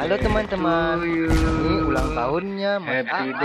Halo teman-teman, ini ulang tahunnya Mas Happy